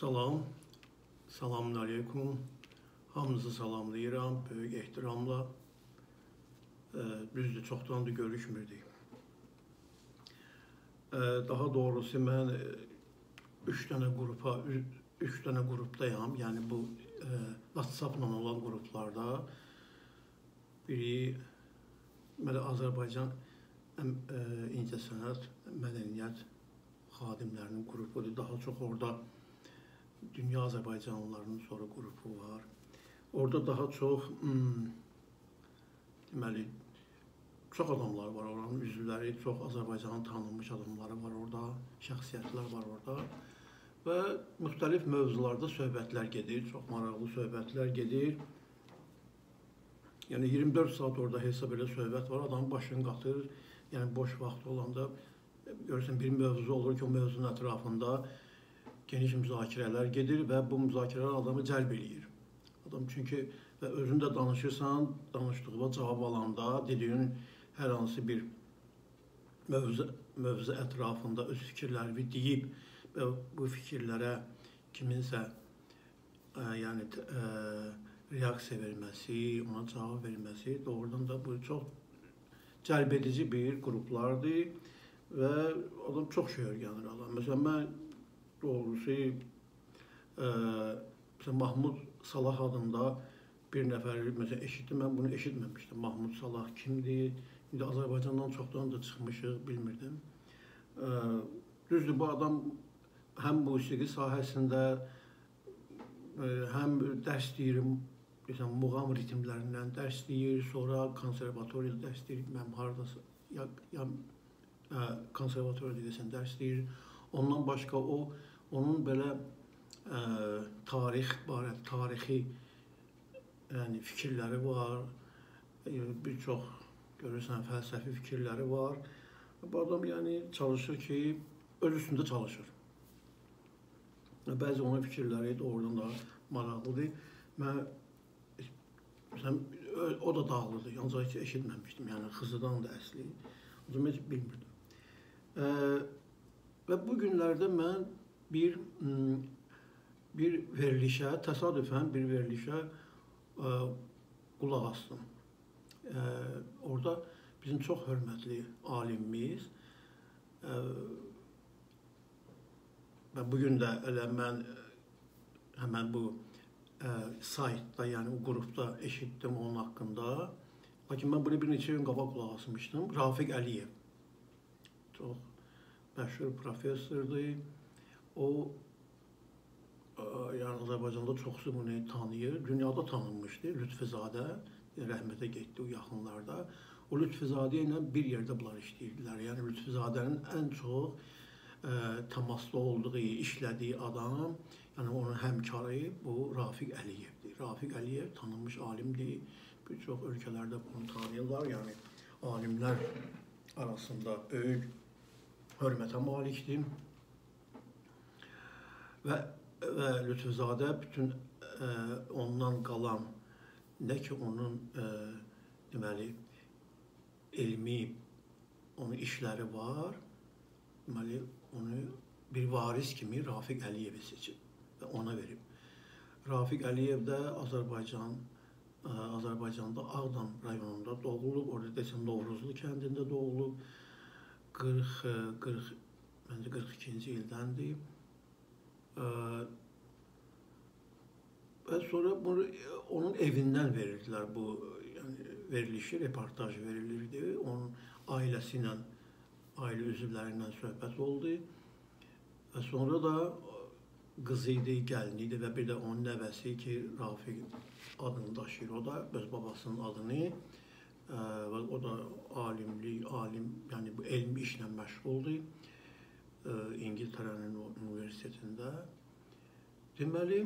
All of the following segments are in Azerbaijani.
Salam, selamun aleyküm. Hamınızı salamlayıram, böyük ehtiramla. E, düzdür, çoxdandır görüşmürdük. E, daha doğrusu mən e, üç dənə qrupa, üç, dənə qrupdayam. Yəni bu e, WhatsApp-la olan qruplarda biri Məli Azərbaycan e, İncəsənət Mədəniyyət xadimlərinin qrupudur. Daha çox orada dünya Azərbaycanlılarının sonra qrupu var. Orada daha çox hmm, deməli çox adamlar var oranın üzvləri, çox Azərbaycanın tanınmış adamları var orada, şəxsiyyətlər var orada və müxtəlif mövzularda söhbətlər gedir, çox maraqlı söhbətlər gedir. Yəni 24 saat orada hesab elə söhbət var, adam başını qatır. Yəni boş vaxt olanda görürsən bir mövzu olur ki, o mövzunun ətrafında geniş müzakirələr gedir və bu müzakirələr adamı cəlb eləyir. Adam çünki və özündə danışırsan, danışdığına cavab alanda dediyin hər hansı bir mövzu mövzu ətrafında öz fikirlərini deyib və bu fikirlərə kiminsə ə, yəni ə, reaksiya verməsi, ona cavab verməsi doğrudan da bu çox cəlbedici bir qruplardır və adam çox şey öyrənir adam. Məsələn mən doğrusu e, mesela Mahmud Salah adında bir nəfər mesela eşitdim, mən bunu eşitməmişdim. Mahmud Salah kimdir? İndi Azərbaycandan çoxdan da çıxmışıq, bilmirdim. E, düzdür, bu adam həm musiqi sahəsində e, həm dərs deyir, məsələn, muğam ritmlərindən dərs deyir, sonra konservatoriyada dərs deyir, mən hardasa ya, ya konservatoriyada desən dərs deyir. Ondan başqa o onun belə ə, tarix barədə tarixi yəni fikirləri var. Bir çox görürsən fəlsəfi fikirləri var. Bu adam yəni çalışır ki, öz üstündə çalışır. Bəzi onun fikirləri doğrudan da maraqlıdır. Mən məsələn o da dağlıdır. Ancaq heç eşitməmişdim. Yəni Xızıdan da əsli. O zaman heç bilmirdim. Ə, və bu günlərdə mən bir bir verilişə, təsadüfən bir verilişə ə, qulaq asdım. Ə, orada bizim çox hörmətli alimimiz ə, və bu gün də elə mən həmən bu ə, saytda, yəni o qrupda eşitdim onun haqqında. Lakin mən bunu bir neçə gün qabaq qulaq asmışdım. Rafiq Əliyev çox məşhur professordur O yəni Azərbaycanda çoxsu bunu tanıyır. Dünyada tanınmışdı. Lütfüzadə rəhmətə getdi o yaxınlarda. O Lütfüzadə ilə bir yerdə bunlar işləyirdilər. Yəni Lütfuzadənin ən çox ə, təmaslı olduğu, işlədiyi adam, yəni onun həmkarı bu Rafiq Əliyevdir. Rafiq Əliyev tanınmış alimdir. Bir çox ölkələrdə bunu tanıyırlar. Yəni alimlər arasında böyük hörmətə malikdir. Və, və Lütfüzadə bütün ə, e, ondan qalan nə ki onun ə, e, deməli elmi onun işləri var. Deməli onu bir varis kimi Rafiq Əliyevi seçib və ona verib. Rafiq Əliyev də Azərbaycan e, Azərbaycanda Ağdam rayonunda doğulub, orada desəm Novruzlu kəndində doğulub. 40 40 məncə 42-ci ildəndir və sonra bunu onun evindən verirdilər bu yəni verilişi, reportaj verilirdi. Onun ailəsi ilə, ailə üzvləri ilə söhbət oldu. Və sonra da qızı idi, gəlini idi və bir də onun nəvəsi ki, Rafiq adını daşıyır. O da öz babasının adını və o da alimlik, alim, yəni bu elmi işlə məşğuldur. İngiltərənin universitetində. Deməli,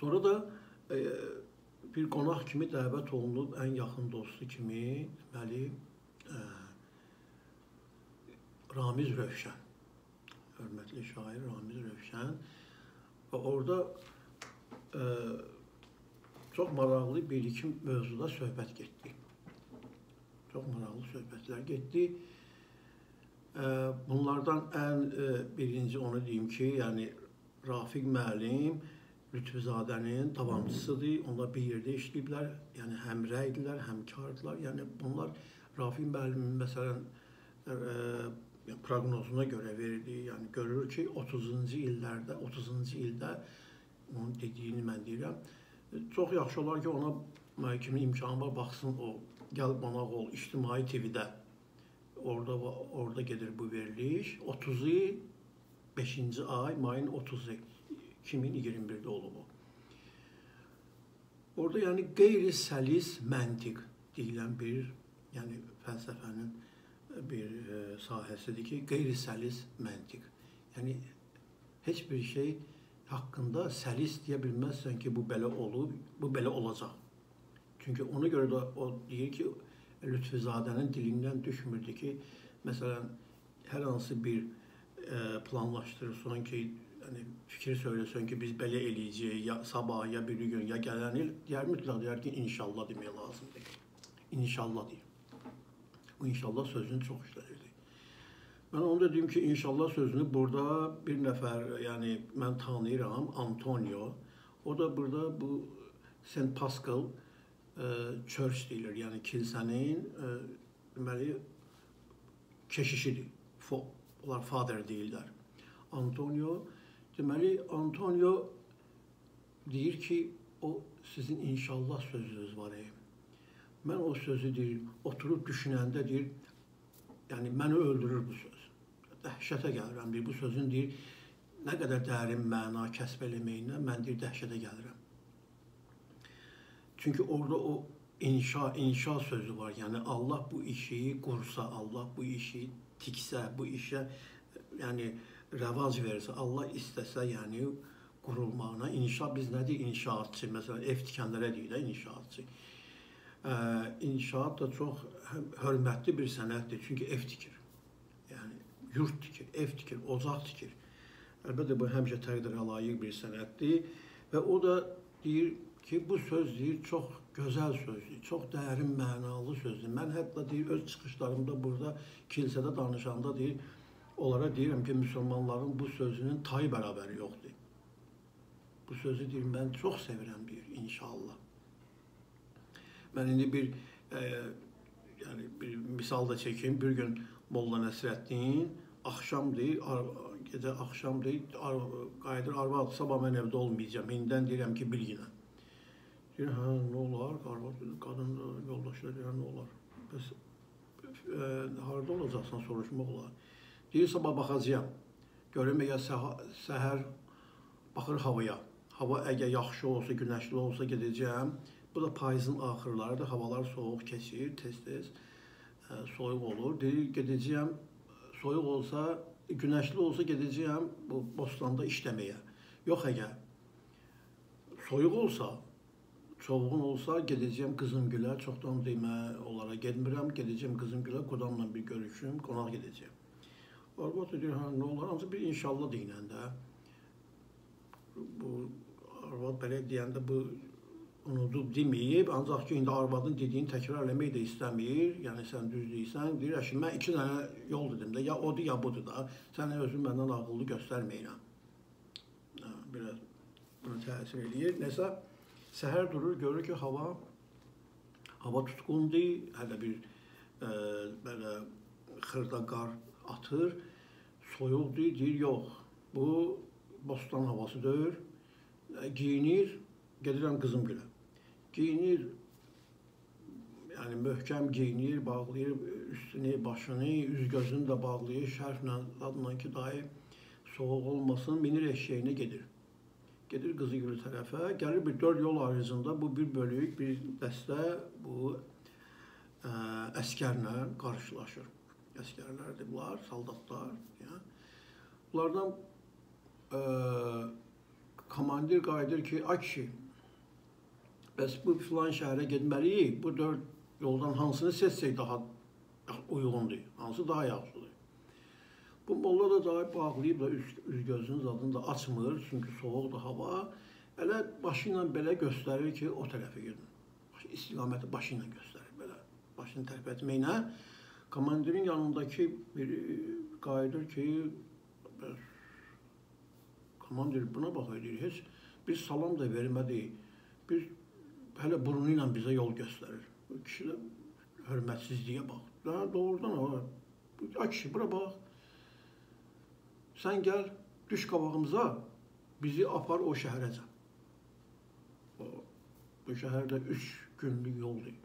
sonra da e, bir qonaq kimi dəvət olunub, ən yaxın dostu kimi, deməli, e, Ramiz Rövşən, hörmətli şair Ramiz Rövşən və orada e, çox maraqlı bir-iki mövzuda söhbət getdi. Çox maraqlı söhbətlər getdi. Bunlardan ən birinci onu deyim ki, yəni Rafiq müəllim Lütfuzadənin davamçısıdır. Onlar bir yerdə işləyiblər. Yəni həmrə idilər, həmkardılar. Yəni bunlar Rafiq müəllimin məsələn ə, ə, proqnozuna görə verdi. Yəni görülür ki, 30-cu illərdə, 30-cu ildə onun dediyini mən deyirəm. Çox yaxşı olar ki, ona kimin imkanı var baxsın o gəl qonaq ol ictimai TV-də. Orada orada gedir bu veriliş. 30-u 5-ci ay mayın 30-u 2021-də olub o. Orada yəni qeyri-səlis məntiq deyilən bir, yəni fəlsəfənin bir e, sahəsidir ki, qeyri-səlis məntiq. Yəni heç bir şey haqqında səlis deyə bilməzsən ki, bu belə olub, bu belə olacaq. Çünki ona görə də o deyir ki, Lütfuzadənin dilindən düşmürdü ki, məsələn, hər hansı bir e, planlaşdırırsan ki, yəni fikir söyləsən ki, biz belə eləyəcəyik, ya sabah, ya bir gün, ya gələn il, deyər mütləq deyər ki, inşallah demək lazımdır. İnşallah deyir. Bu inşallah sözünü çox işləyirdi. Mən onu da deyim ki, inşallah sözünü burada bir nəfər, yəni mən tanıyıram, Antonio. O da burada bu St. Pascal e, Church deyilir, yəni kilsənin e, deməli keşişidir. Fo, onlar father deyirlər. Antonio Deməli, Antonio deyir ki, o sizin inşallah sözünüz var. Ey. Mən o sözü deyir, oturub düşünəndə deyir, yəni məni öldürür bu söz. Dəhşətə gəlirəm deyir, bu sözün deyir, nə qədər dərin məna kəsb eləməyinə mən deyir, dəhşətə gəlirəm. Çünki orada o inşa, inşa sözü var. Yəni Allah bu işi qursa, Allah bu işi tiksə, bu işə yəni rəvac versə, Allah istəsə, yəni qurulmağına inşa biz nə deyik inşaatçı, məsələn ev tikənlərə deyir də inşaatçı. Ə, inşaat da çox hörmətli bir sənətdir, çünki ev tikir. Yəni yurt tikir, ev tikir, ocaq tikir. Əlbəttə bu həmişə təqdirə layiq bir sənətdir və o da deyir ki, bu söz deyir çox gözəl sözdür, çox dərin mənalı sözdür. Mən hətta deyir öz çıxışlarımda burada kilsədə danışanda deyir onlara deyirəm ki, müsəlmanların bu sözünün tayı bərabəri yoxdur. Bu sözü deyir, mən çox sevirəm deyir, inşallah. Mən indi bir e, yəni bir misal da çəkim. Bir gün Molla Nəsrəddin axşamdır, gecə axşamdır, ar qayıdır arvad, sabah mən evdə olmayacağam. İndən deyirəm ki, bir günə. Deyir, hə, nə olar? Arvad, qadın yoldaşlar deyir, nə olar? Bəs e, harda olacaqsan soruşmaq olar. Deyir, sabah baxacağam. Görüm, əgər səhər baxır havaya. Hava əgər yaxşı olsa, günəşli olsa gedəcəm. Bu da payızın axırlarıdır. Havalar soyuq keçir, tez-tez soyuq olur. Deyir, gedəcəyəm. Soyuq olsa, günəşli olsa gedəcəyəm bu bostanda işləməyə. Yox əgər soyuq olsa, çovğun olsa gedəcəyəm Qızımgülə. Çoxdan demə onlara getmirəm. Gedəcəm Qızımgülə, qodamla bir görüşüm, qonaq gedəcəm. Arvad deyir, hə, nə olar? Ancaq bir inşallah deyəndə bu arvad belə deyəndə bu unudub deməyib, ancaq ki, indi arvadın dediyini təkrar eləmək də istəmir. Yəni sən düz deyirsən. Deyir, əşi, mən iki dənə yol dedim də, ya odur, ya budur da. Sən özün məndən ağıllı göstərməyirəm. Hə, biraz buna təsir eləyir. Nəsə səhər durur, görür ki, hava hava tutqundur, hələ bir ə, belə xırda qar atır soyuqdur, deyir, yox, bu bostan havası deyil. Giyinir, gedirəm Qızımgülə. Giyinir, yəni möhkəm giyinir, bağlayır üstünü, başını, üz gözünü də bağlayır şərflə, adla ki, dayı soğuq olmasın, minir eşeğinə gedir. Gedir Qızıgül tərəfə, gəlir bir dörd yol ayrıcında bu bir bölük, bir dəstə bu ə, əskərlə qarşılaşır. Əskərlərdir bunlar, saldatlar. Ya. Bunlardan e, komandir qayıdır ki, ay kişi, bəs bu filan şəhərə getməliyik, bu dörd yoldan hansını seçsək daha uyğundur, hansı daha yaxşıdır. Bu molla da daha bağlayıb da üz, üz gözünün zadını da açmır, çünki soğuqdur hava. Elə başı ilə belə göstərir ki, o tərəfə gedin. İstiqaməti başı ilə göstərir belə. Başını tərpə etməklə komandirin yanındakı bir qayıdır ki, Aman deyir, buna bax deyir, heç bir salam da vermədi. Bir hələ burnu ilə bizə yol göstərir. Kişi də hörmətsizliyə bax. Daha doğrudan o. Ay kişi, bura bax. Sən gəl, düş qabağımıza, bizi apar o şəhərəcə. Bu şəhərdə üç günlük yoldur.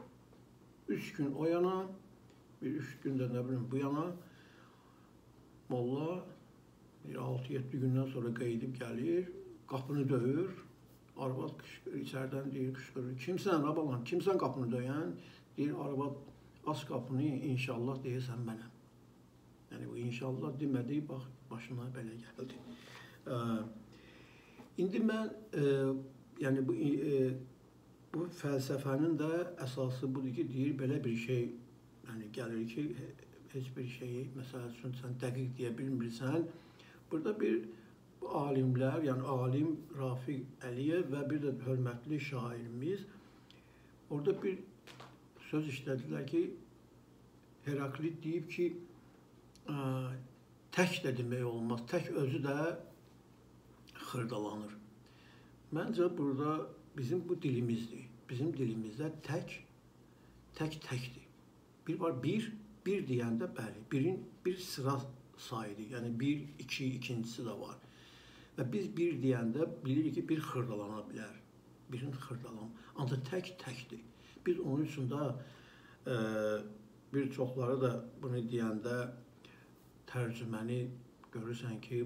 Üç gün o yana, bir üç gündə nə bilim bu yana. Molla bir 6-7 gündən sonra qeydib gəlir, qapını döyür, arvad içərdən deyir, qışqırır. Kimsən, abalan, kimsən qapını döyən? Deyir, arvad, aç qapını, inşallah deyirsən mənəm. Yəni bu inşallah demədi, bax başına belə gəldi. Ə, indi mən ə, yəni bu ə, bu fəlsəfənin də əsası budur ki, deyir belə bir şey yəni gəlir ki, heç bir şeyi məsəl üçün sən dəqiq deyə bilmirsən. Burada bir alimlər, yəni alim Rafiq Əliyev və bir də hörmətli şairimiz orada bir söz işlədilər ki, Heraklit deyib ki, ə, tək də demək olmaz. Tək özü də xırdalanır. Məncə burada bizim bu dilimizdir. Bizim dilimizdə tək tək təkdir. Bir var bir, bir deyəndə bəli, birin bir sıra sayıdır. Yəni bir, iki, ikincisi də var. Və biz bir deyəndə bilirik ki, bir xırdalana bilər. Birin xırdalan. Ancaq tək təkdir. Biz onun üçün də e, bir çoxları da bunu deyəndə tərcüməni görürsən ki,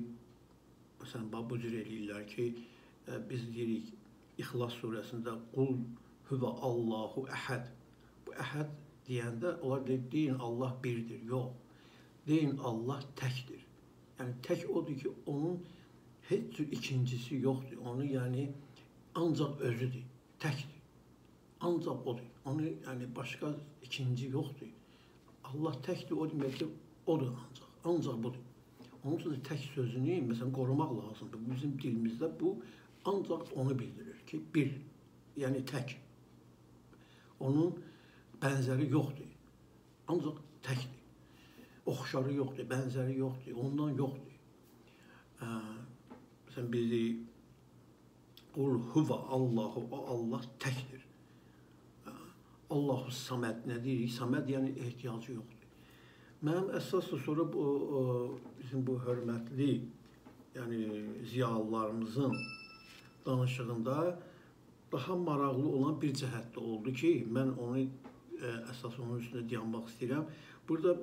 məsələn, bu cür eləyirlər ki, e, biz deyirik İxlas surəsində qul huvə Allahu əhəd. Bu əhəd deyəndə onlar deyir, deyin Allah birdir. Yox. Deyin Allah təkdir. Yəni tək odur ki, onun heç cür ikincisi yoxdur. Onu yəni ancaq özüdür, təkdir. Ancaq odur. Onu yəni başqa ikinci yoxdur. Allah təkdir, o demək ki, odur ancaq. Ancaq budur. Onun üçün də tək sözünü məsələn qorumaq lazımdır. Bizim dilimizdə bu ancaq onu bildirir ki, bir, yəni tək. Onun bənzəri yoxdur. Ancaq təkdir. Oxşarı yoxdur, bənzəri yoxdur, ondan yoxdur. Ə, məsələn bizi Qul huva Allahu, o Allah təkdir. Allahu saməd nə deyirik? Saməd yəni ehtiyacı yoxdur. Mənim əsas sonra bu o, bizim bu hörmətli yəni ziyalılarımızın danışığında daha maraqlı olan bir cəhət də oldu ki, mən onu ə, e, əsas onun üstündə dayanmaq istəyirəm. Burada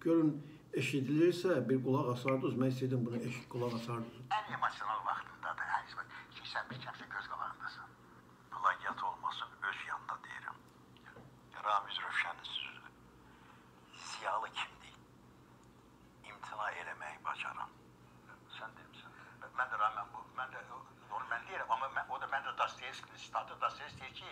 görün eşidilirsə bir qulaq asardınız. Mən istəyirdim bunu eşit qulaq asardınız. Ən emosional vaxtındadır. Hər şey ki, sən bir kəmsə göz qabağındasan. Plagiat olmasın, öz yanında deyirəm. Ramiz Rövşənin sözüdür. Ziyalı kimdir? İmtina eləməyi bacaran. Sən demisən. Mən də Ramən bu, mən də onu mən deyirəm, amma mən, o da mən də Dostoyevskinin statı Dostoyevski deyir ki,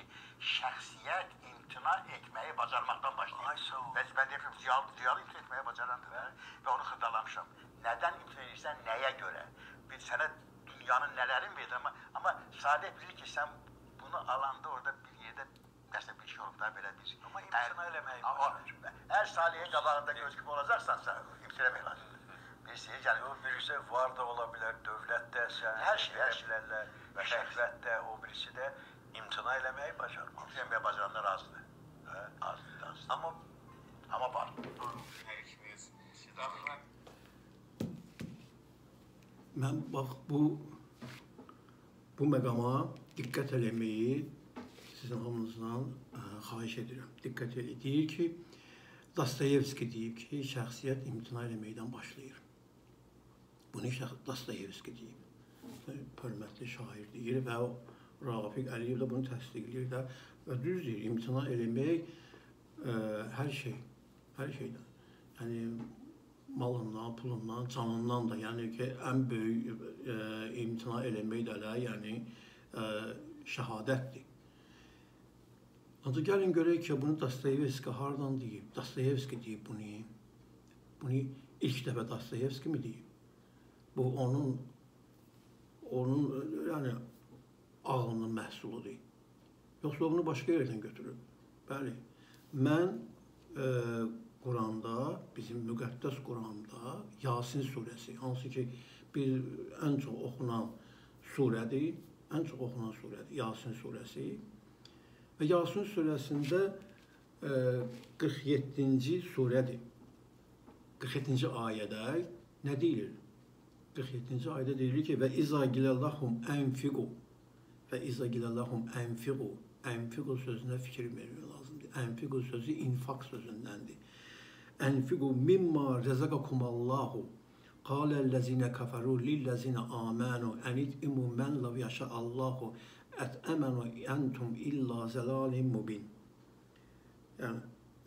şəxsiyyət imtina etməyi bacarmaqdan başlayır. Ay sağ ol. Və mən deyirəm, ziyalı, ziyalı imtina etməyi bacarandır və, və onu xırdalamışam. Nədən imtina edirsən, nəyə görə? Bir sənə dünyanın nələrini verir, amma, amma sadə bilir ki, sən bunu alanda orada bir yerdə nəsə bir şey olub da belə bir. Amma imtina eləməyi bacarır. Hər salihin qabağında göz kimi olacaqsansa, imtina eləmək lazımdır. Birisi, yəni O birisi var da ola bilər, dövlət də, sən Hər şey, hər şey. bilərlər, Və şəhvət də, o birisi də imtina eləməyi bacarmaz. imtina etməyə bacaranlar azdır. Hə? Azdır, azdır. Amma Amma var. Mən bax bu bu məqama diqqət eləməyi sizin hamınızdan ə, xahiş edirəm. Diqqət eləyin. Deyir ki, Dostoyevski deyib ki, şəxsiyyət imtina eləməkdən başlayır. Bunu şəx- Dostoyevski deyib. Hörmətli şair deyir və o Rafiq Əliyev də bunu təsdiqləyir də və düz deyir, imtina eləmək ə, hər şey, hər şeydən. Yəni malından, pulundan, canından da, yəni ki, ən böyük ə, imtina eləmək də elə, yəni ə, şəhadətdir. Ancaq gəlin görək ki, bunu Dostoyevski hardan deyib? Dostoyevski deyib bunu. Bunu ilk dəfə Dostoyevski mi deyib? Bu onun onun yəni ağlının məhsuludur. Yoxsa o bunu başqa yerdən götürüb. Bəli. Mən e, Quranda, bizim müqəddəs Quranda Yasin surəsi, hansı ki bir ən çox oxunan surədir. Ən çox oxunan surədir Yasin surəsi. Və Yasin surəsində e, 47-ci surədir. 47-ci ayədə nə deyilir? 47-ci ayda deyilir ki, və izə gilallahum ənfiqu. Və izə gilallahum ənfiqu. Ənfiqu sözünə fikir vermək lazımdır. Ənfiqu sözü infaq sözündəndir. Ənfiqu mimma rəzəqakumallahu. Qalə ləzinə kəfəru lilləzinə amənu. Ənid imu mən lav yaşa Allahu. Ətəmənu əntum illa zəlalim mubin. Yəni,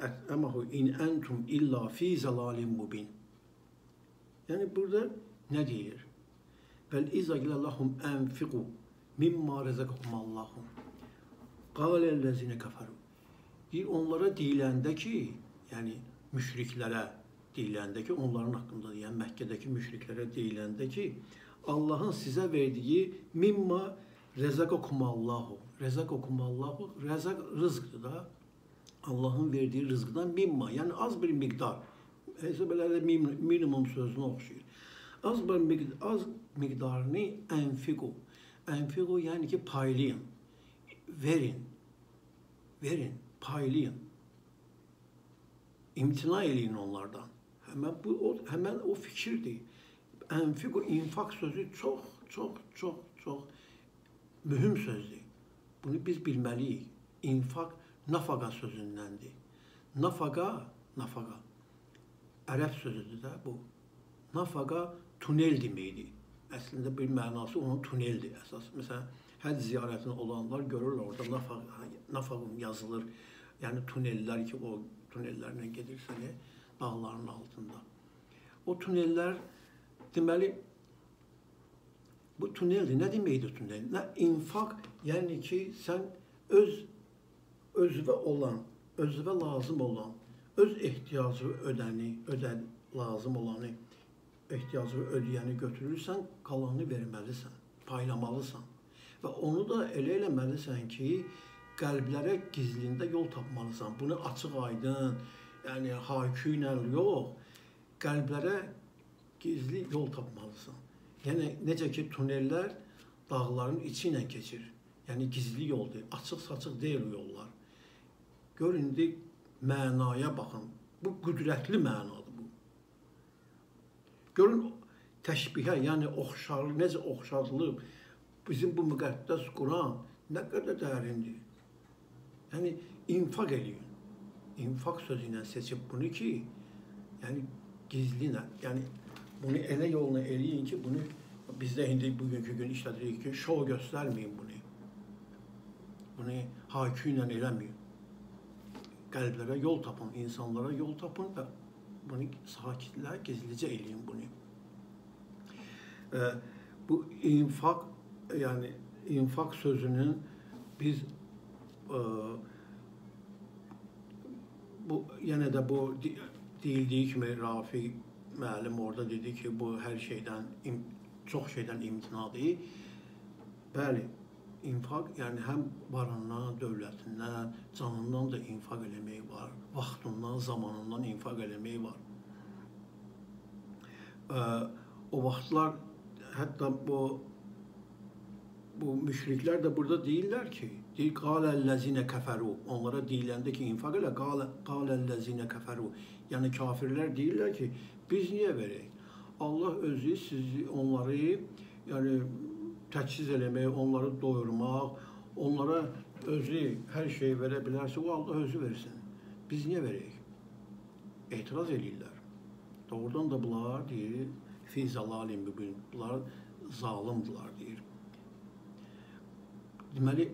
ətəməhu in əntum illa fi zəlalim mubin. Yəni, burada ne diyor? Bel iza lahum enfiqu mimma rezakakum Allahum. Kâle ellezine kafaru. Bir onlara deyiləndə ki, yəni müşriklərə deyiləndə ki, onların haqqında deyən Məkkədəki müşriklərə deyiləndə ki, Allahın sizə verdiyi mimma rezakakumallahu. Rezakakumallahu, rezak rızqdır da. Allahın verdiyi rızqdan mimma, yəni az bir miqdar. Hesablərdə minimum sözünə oxşayır. Az miqdar, az miqdarını enfiqu. Enfiqu yəni ki, paylayın. Verin. Verin, paylayın. İmtina eləyin onlardan. Həmən bu o, həmən o fikirdir. Enfiqu infaq sözü çox, çox, çox, çox mühüm sözdür. Bunu biz bilməliyik. İnfaq nafaqa sözündəndir. Nafaqa, nafaqa. Ərəb sözüdür də bu. Nafaqa tunel deməkdir. Əslində bir mənası onun tuneldir əsas. Məsələn, həc ziyarətində olanlar görürlər orada nafaqa, nafaqım yazılır. Yəni tunellər ki, o tunellərlə gedirsən, dağların altında. O tunellər deməli bu tuneldir. Nə deməkdir tunel? Nə infaq, yəni ki, sən öz özünə olan, özünə lazım olan, öz ehtiyacı ödəni, ödən lazım olanı, ehtiyacı ödəyəni götürürsən, qalanını verməlisən, paylamalısan. Və onu da elə eləməlisən ki, qəlblərə gizlində yol tapmalısan. Bunu açıq-aydın, yəni haykü ilə yox, qəlblərə gizli yol tapmalısan. Yəni necə ki tunellər dağların içi ilə keçir. Yəni gizli yoldur, açıq-saçıq deyil yollar. Gör indi mənaya baxın. Bu qüdrətli mənadır. Görün təşbihə, yəni oxşar, necə oxşarlıq bizim bu müqəddəs Quran nə qədər dərindir. Yəni infaq eləyin. İnfaq sözü ilə seçib bunu ki, yəni gizlinə, yəni bunu elə yolla eləyin ki, bunu bizdə indi bugünkü gün işlədirik ki, şov göstərməyin bunu. Bunu hakü ilə eləməyin qəlblərə yol tapın, insanlara yol tapın və bunu sakitlər gizlicə eləyin bunu. E, bu infaq, yəni infaq sözünün biz e, bu yenə də bu deyildiyi kimi Rafi müəllim orada dedi ki, bu hər şeydən çox şeydən imtinadır. Bəli, infaq, yəni həm varından, dövlətindən, canından da infaq eləmək var, vaxtından, zamanından infaq eləmək var. O vaxtlar hətta bu bu müşriklər də burada deyirlər ki, deyir qaləllezine kəfəru. Onlara deyiləndə ki, infaq elə qalə qaləllezine kəfəru. Yəni kafirlər deyirlər ki, biz niyə verək? Allah özü sizi onları yəni təchiz eləmək, onları doyurmaq, onlara özü hər şeyi verə bilərsə, o Allah özü versin. Biz niyə verək? Etiraz eləyirlər. Doğrudan da bunlar deyir, fi zalalim mübin, bunlar zalimdilər deyir. Deməli,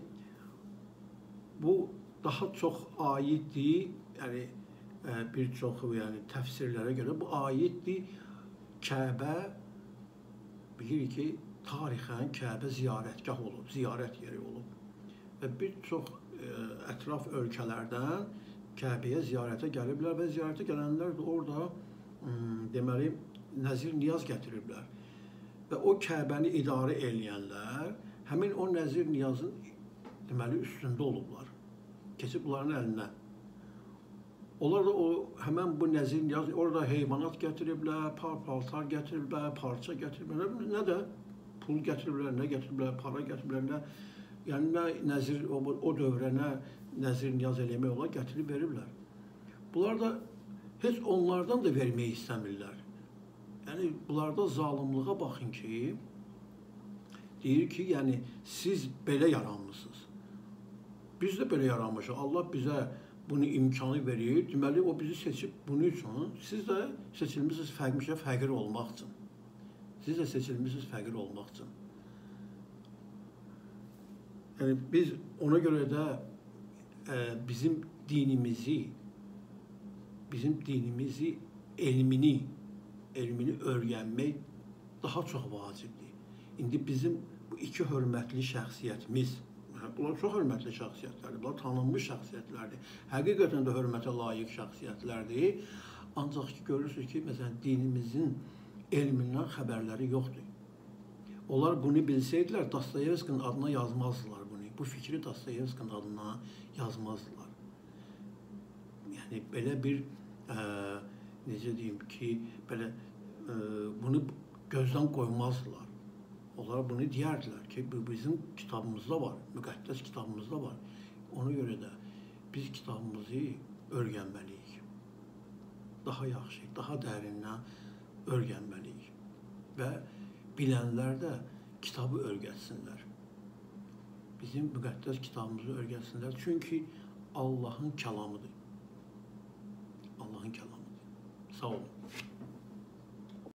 bu daha çox aiddir, yəni e, bir çox yəni təfsirlərə görə bu aiddir Kəbə bilir ki, tarixən Kəbə ziyarətgah olub, ziyarət yeri olub. Və bir çox ə, e, ətraf ölkələrdən Kəbəyə ziyarətə gəliblər və ziyarətə gələnlər də orada ə, deməli nəzir niyaz gətiriblər. Və o Kəbəni idarə edənlər həmin o nəzir niyazın deməli üstündə olublar. Keçib bunların əlinə. Onlar da o həmən bu nəzir niyaz orada heyvanat gətiriblər, par-paltar gətiriblər, parça gətiriblər, nə də pul gətiriblər, nə gətiriblər, para gətiriblər, nə yəni nə nəzir o, o dövrə nə nəzir niyaz eləmək olar gətirib veriblər. Bunlar da heç onlardan da vermək istəmirlər. Yəni bunlarda zalımlığa baxın ki, deyir ki, yəni siz belə yaranmısınız. Biz də belə yaranmışıq. Allah bizə bunu imkanı verir. Deməli o bizi seçib bunun üçün siz də seçilmisiniz fərqmişə fəqir olmaq üçün. Siz də seçilmisiniz fəqir olmaq üçün. Yəni biz ona görə də e, bizim dinimizi bizim dinimizi elmini elmini öyrənmək daha çox vacibdir. İndi bizim bu iki hörmətli şəxsiyyətimiz Bunlar çox hörmətli şəxsiyyətlərdir. Bunlar tanınmış şəxsiyyətlərdir. Həqiqətən də hörmətə layiq şəxsiyyətlərdir. Ancaq ki, görürsünüz ki, məsələn, dinimizin elmindən xəbərləri yoxdur. Onlar bunu bilsəydilər, Dostoyevskinin adına yazmazdılar bunu. Bu fikri Dostoyevskinin adına yazmazdılar. Yəni belə bir ə, necə deyim ki, belə ə, bunu gözdən qoymazdılar. Onlar bunu deyərdilər ki, bu bizim kitabımızda var, müqəddəs kitabımızda var. Ona görə də biz kitabımızı öyrənməliyik. Daha yaxşı, daha dərindən öyrənməliyik. Və bilənlər də kitabı öyrətsinlər. Bizim müqəddəs kitabımızı öyrətsinlər. Çünki Allahın kəlamıdır. Allahın kəlamıdır. Sağ olun.